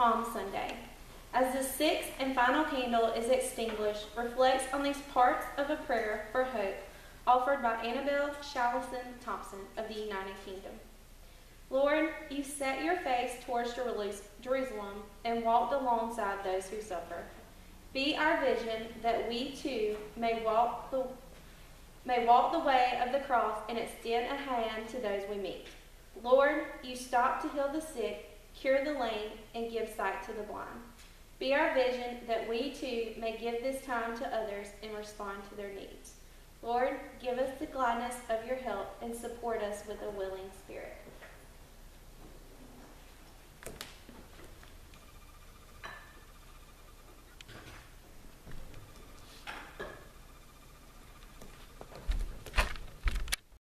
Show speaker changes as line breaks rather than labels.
Palm Sunday. As the sixth and final candle is extinguished, reflects on these parts of a prayer for hope offered by Annabelle Shilson Thompson of the United Kingdom. Lord, you set your face towards Jerusalem and walked alongside those who suffer. Be our vision that we too may walk the may walk the way of the cross and extend a hand to those we meet. Lord, you stop to heal the sick, cure the lame, and give sight to the blind. Be our vision that we too may give this time to others and respond to their needs. Lord, give us the gladness of your help and support us with a willing spirit.